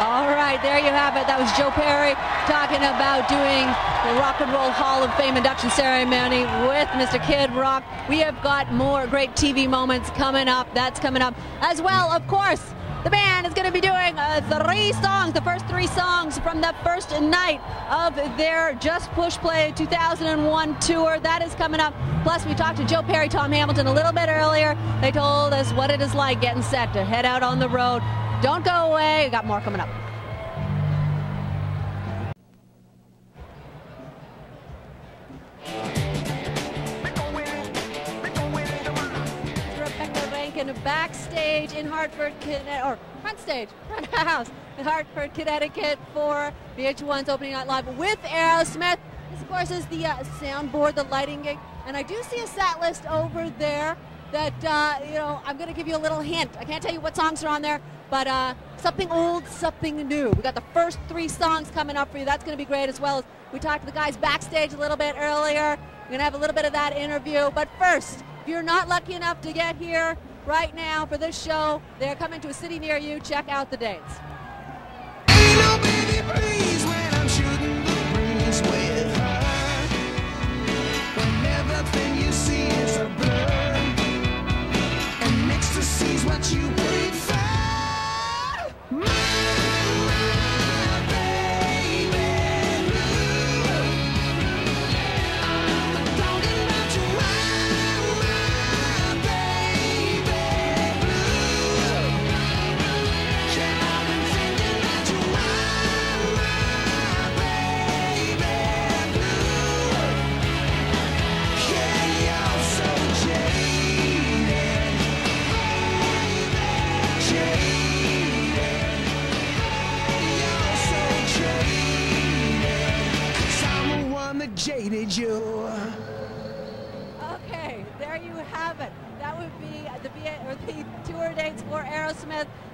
All right, there you have it. That was Joe Perry talking about doing the Rock and Roll Hall of Fame induction ceremony with Mr. Kid Rock. We have got more great TV moments coming up. That's coming up as well, of course. The band is going to be doing uh, three songs, the first three songs from the first night of their Just Push Play 2001 tour. That is coming up. Plus, we talked to Joe Perry, Tom Hamilton a little bit earlier. They told us what it is like getting set to head out on the road. Don't go away. We got more coming up. Rebecca Rankin backstage in Hartford, Connecticut, or front stage, front house in Hartford, Connecticut for VH1's opening night live with Aerosmith. This, of course, is the uh, soundboard, the lighting gig, and I do see a set list over there that uh, you know I'm going to give you a little hint. I can't tell you what songs are on there, but uh, something old, something new. We got the first three songs coming up for you. That's going to be great as well as we talked to the guys backstage a little bit earlier. We're going to have a little bit of that interview. But first, if you're not lucky enough to get here right now for this show, they're coming to a city near you. Check out the dates.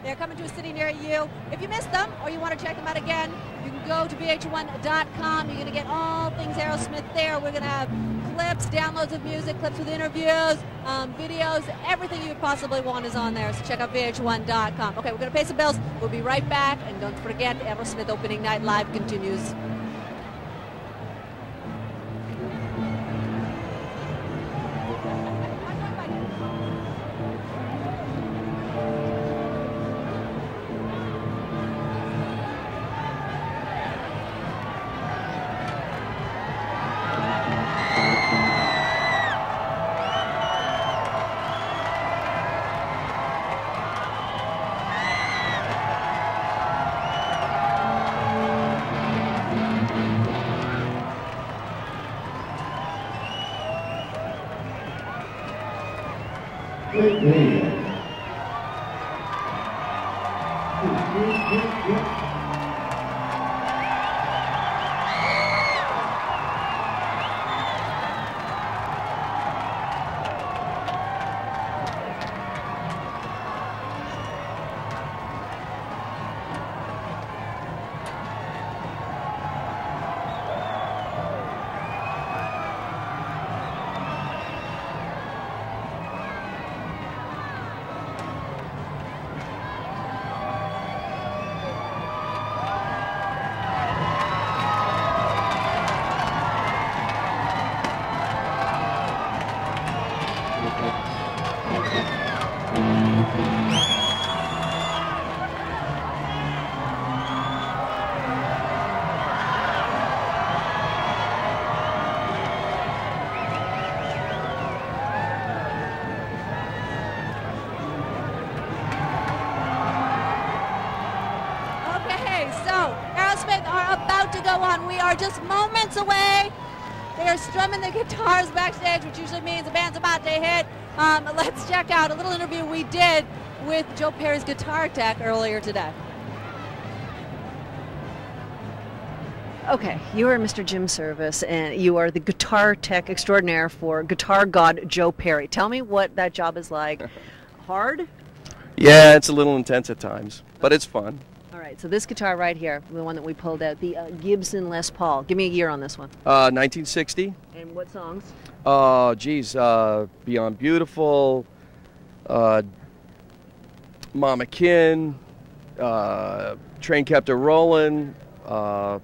They're coming to a city near you. If you missed them or you want to check them out again, you can go to vh1.com. You're going to get all things Aerosmith there. We're going to have clips, downloads of music, clips with interviews, um, videos, everything you possibly want is on there. So check out vh1.com. Okay, we're going to pay some bills. We'll be right back. And don't forget, Aerosmith Opening Night Live continues. Okay, We are just moments away. They are strumming the guitars backstage, which usually means the band's about to hit. Um, let's check out a little interview we did with Joe Perry's guitar tech earlier today. Okay, you are Mr. Jim Service, and you are the guitar tech extraordinaire for Guitar God Joe Perry. Tell me what that job is like. Hard? Yeah, it's a little intense at times, but it's fun. All right, so this guitar right here, the one that we pulled out, the uh, Gibson Les Paul. Give me a year on this one. Uh, 1960. And what songs? Oh, geez. Uh, Beyond Beautiful. Uh, Mama Kin. uh, train kept her rolling. Uh,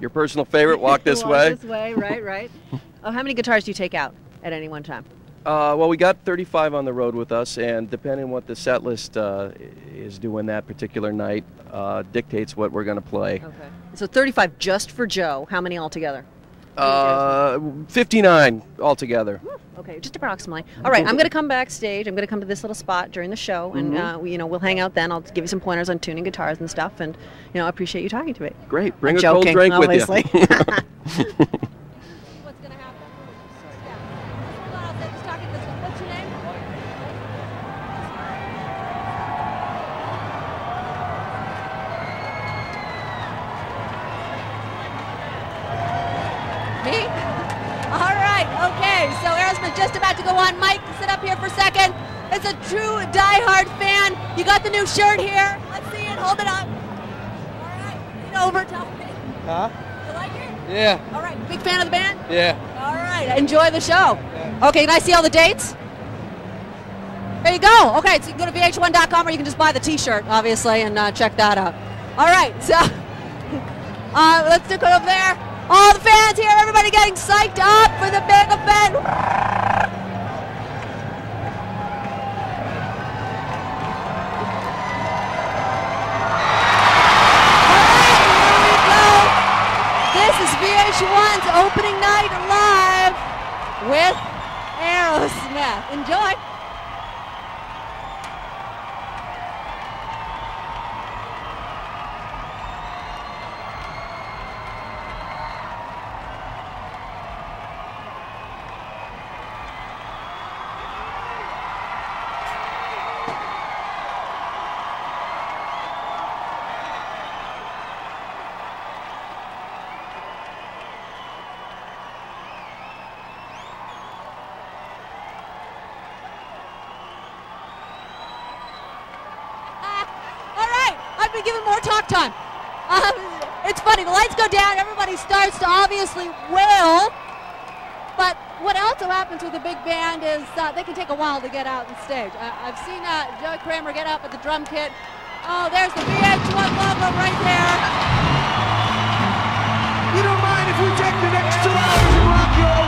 your personal favorite, Walk This Walk Way. This way, right, right. oh, how many guitars do you take out at any one time? Uh, well, we got 35 on the road with us, and depending on what the set list uh, is doing that particular night, uh, dictates what we're going to play. Okay. So 35 just for Joe. How many altogether? Uh, 59 altogether. Okay, just approximately. All right, I'm going to come backstage. I'm going to come to this little spot during the show, and Mm-hmm. uh, we, you know we'll hang out then. I'll give you some pointers on tuning guitars and stuff, and you know I appreciate you talking to me. Great. Bring I'm a cold drink obviously. with you. You got the new shirt here. Let's see it. Hold it up. All right, over. Tell me. Huh? You like it? Yeah, All right, big fan of the band? yeah. All right, enjoy the show. Yeah. Okay, can I see all the dates? There you go. Okay, so you can go to vh1.com or you can just buy the T-shirt, obviously, and uh, check that out. All right, so uh, let's do it over there. All the fans here, everybody getting psyched up for the big event. I've been given more talk time. Um, it's funny, the lights go down, everybody starts to obviously wail. But what also happens with a big band is uh, they can take a while to get out on stage. I- I've seen uh, Joey Kramer get up with the drum kit. Oh, there's the VH1 logo right there. You don't mind if we take the next two hours and rock your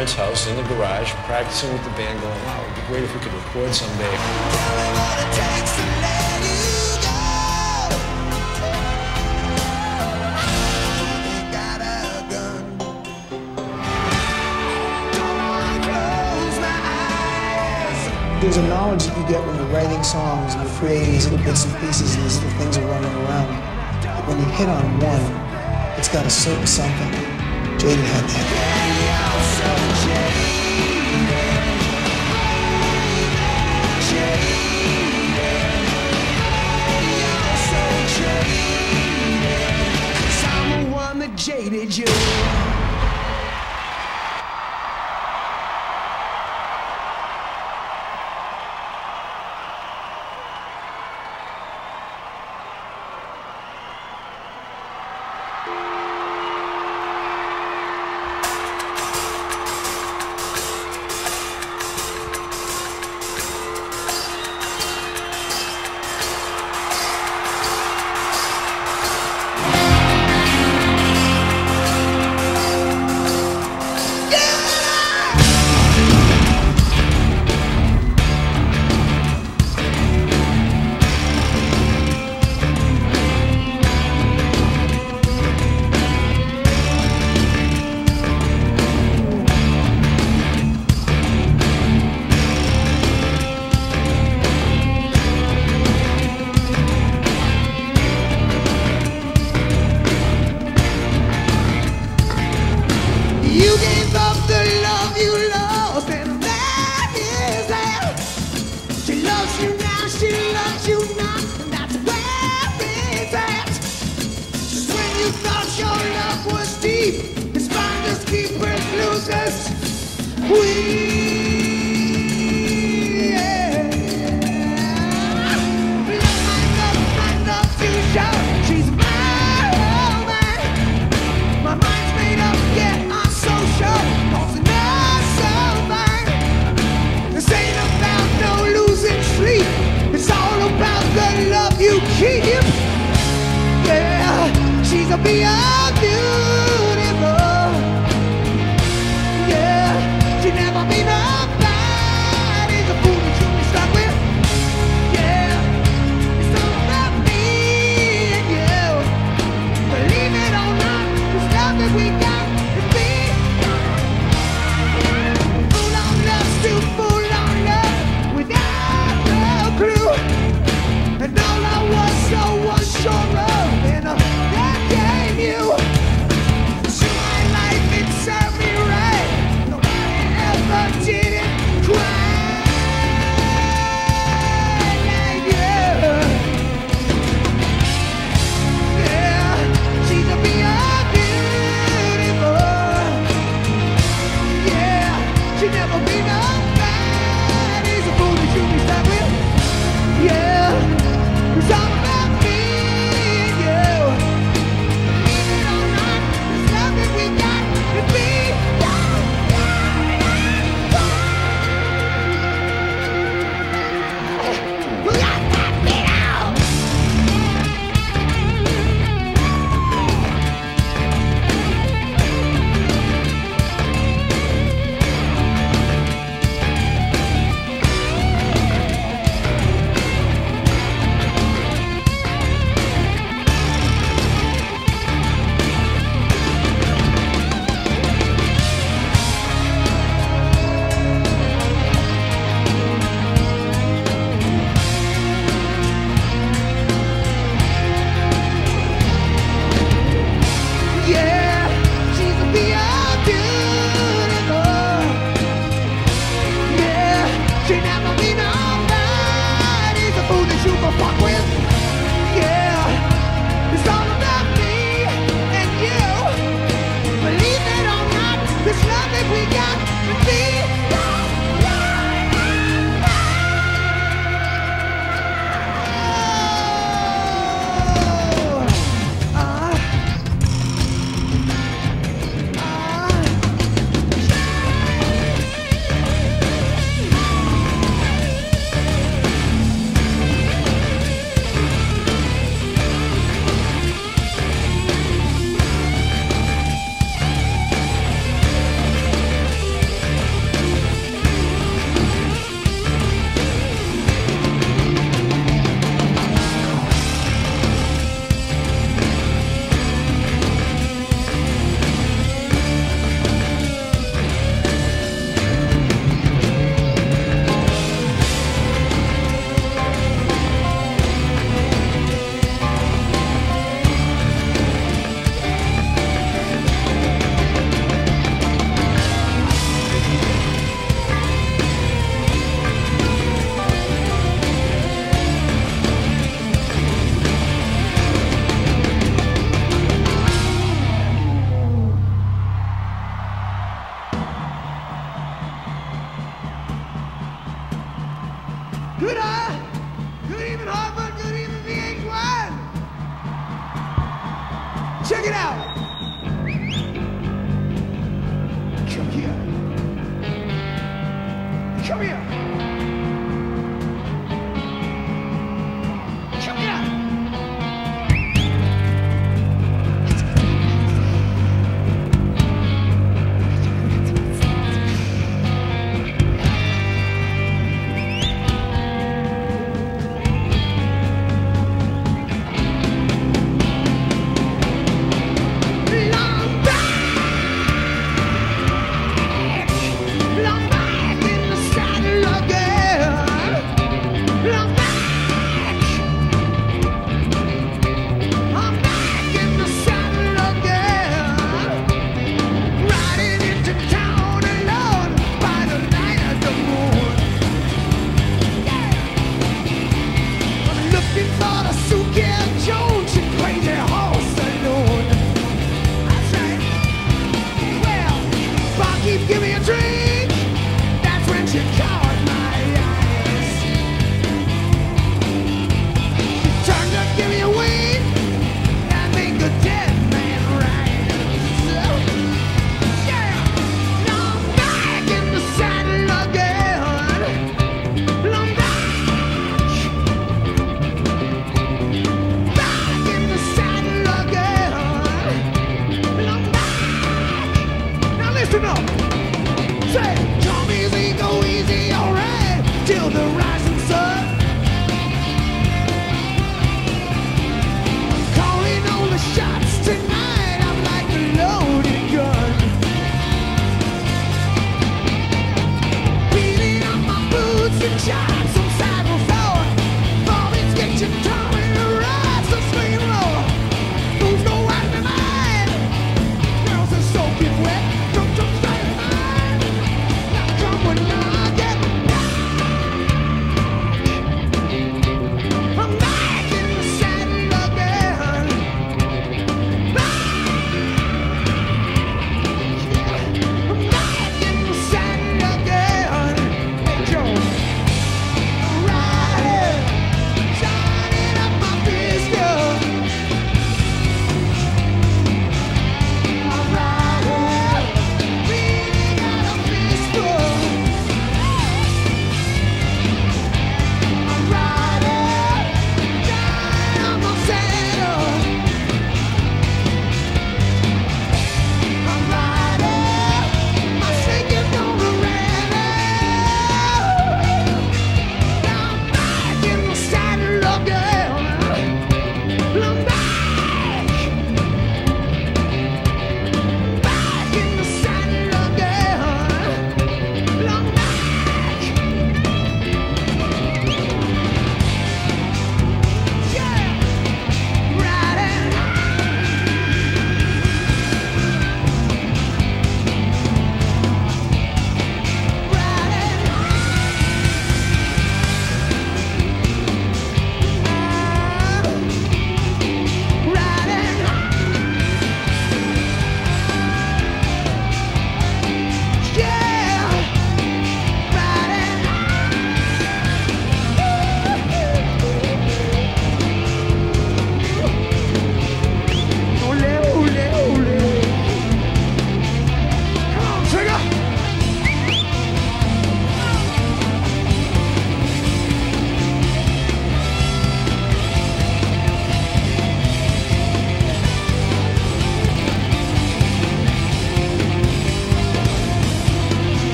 parents' house in the garage, practicing with the band, going, wow, it'd be great if we could record someday. There's a knowledge that you get when you're writing songs and you're creating these little bits and pieces and these little things are running around. But when you hit on one, it's got a certain something. Jaded had that. Jaded you.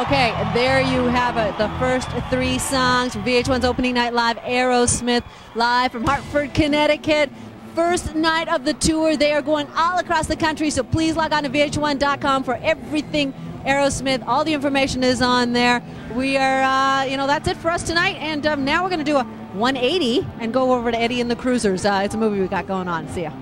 Okay, there you have it. The first three songs from VH1's opening night live, Aerosmith, live from Hartford, Connecticut. First night of the tour. They are going all across the country, so please log on to VH1.com for everything Aerosmith. All the information is on there. We are, uh, you know, that's it for us tonight. And um, now we're going to do a 180 and go over to Eddie and the Cruisers. Uh, it's a movie we got going on. See ya.